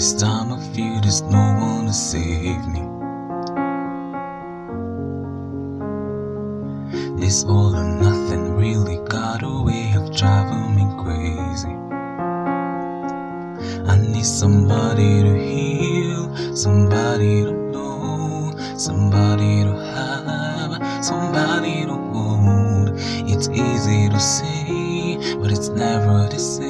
this time I feel there's no one to save me. This all or nothing really got a way of driving me crazy. I need somebody to heal, somebody to know, somebody to have, somebody to hold. It's easy to say, but it's never the same.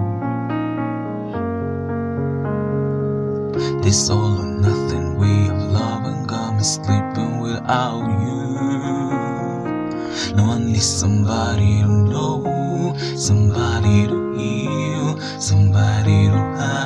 This all or nothing way of loving got me sleeping without you. Now I need somebody to know, somebody to heal, somebody to have,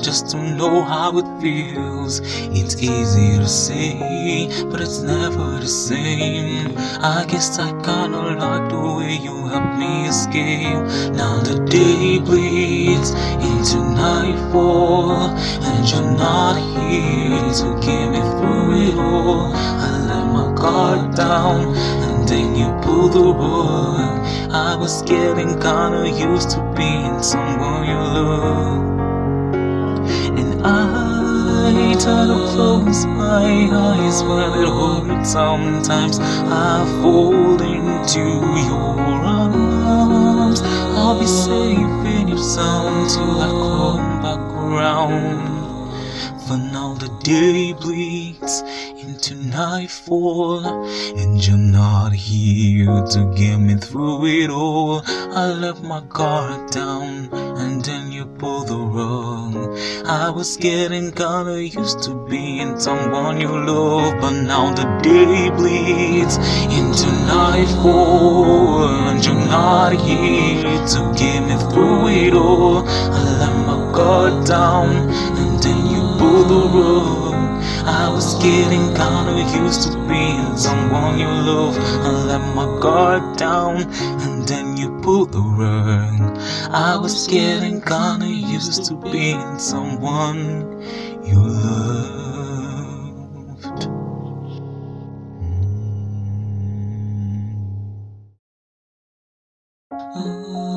just to know how it feels. It's easy to say, but it's never the same. I guess I kinda like the way you help me escape. Now the day bleeds into nightfall, and you're not here to get me through it all. I let my guard down, and then you pull the rug. I was getting kinda used to being someone you love. I try to close my eyes when it hurts. Sometimes I fall into your arms. I'll be safe in your sound till I come back around. For now the day bleeds into nightfall And you're not here to get me through it all. I let my guard down and then you pull the rug. I was getting kinda used to being someone you love But now the day bleeds into nightfall And you're not here to get me through it all. I let my guard down and then you the I was getting kinda used to being someone you love. I let my guard down and then you pulled the rug. I was getting kinda used to being someone you loved. Mm.